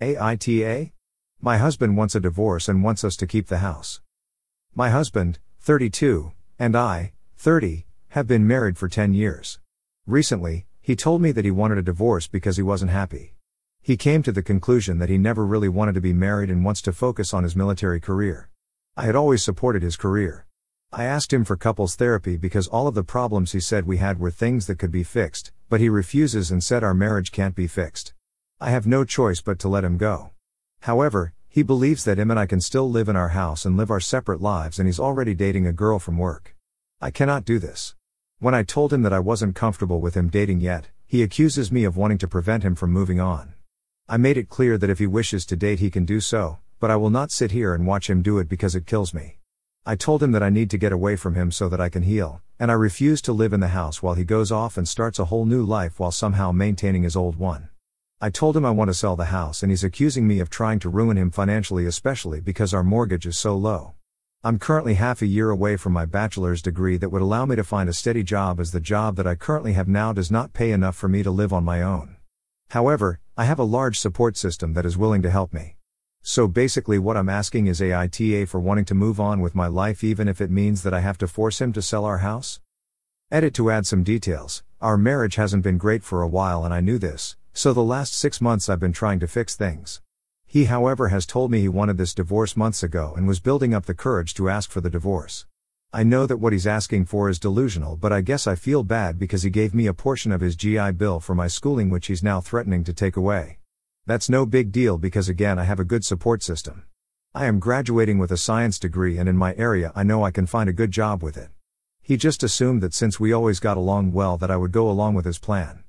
AITA? My husband wants a divorce and wants us to keep the house. My husband, 32, and I, 30, have been married for 10 years. Recently, he told me that he wanted a divorce because he wasn't happy. He came to the conclusion that he never really wanted to be married and wants to focus on his military career. I had always supported his career. I asked him for couples therapy because all of the problems he said we had were things that could be fixed, but he refuses and said our marriage can't be fixed. I have no choice but to let him go. However, he believes that him and I can still live in our house and live our separate lives and he's already dating a girl from work. I cannot do this. When I told him that I wasn't comfortable with him dating yet, he accuses me of wanting to prevent him from moving on. I made it clear that if he wishes to date he can do so, but I will not sit here and watch him do it because it kills me. I told him that I need to get away from him so that I can heal, and I refuse to live in the house while he goes off and starts a whole new life while somehow maintaining his old one. I told him I want to sell the house and he's accusing me of trying to ruin him financially, especially because our mortgage is so low. I'm currently half a year away from my bachelor's degree that would allow me to find a steady job as the job that I currently have now does not pay enough for me to live on my own. However, I have a large support system that is willing to help me. So basically, what I'm asking is AITA for wanting to move on with my life, even if it means that I have to force him to sell our house? Edit to add some details Our marriage hasn't been great for a while, and I knew this, so the last six months I've been trying to fix things. He, however, has told me he wanted this divorce months ago and was building up the courage to ask for the divorce. I know that what he's asking for is delusional, but I guess I feel bad because he gave me a portion of his GI Bill for my schooling, which he's now threatening to take away. That's no big deal because again I have a good support system. I am graduating with a science degree and in my area I know I can find a good job with it. He just assumed that since we always got along well that I would go along with his plan.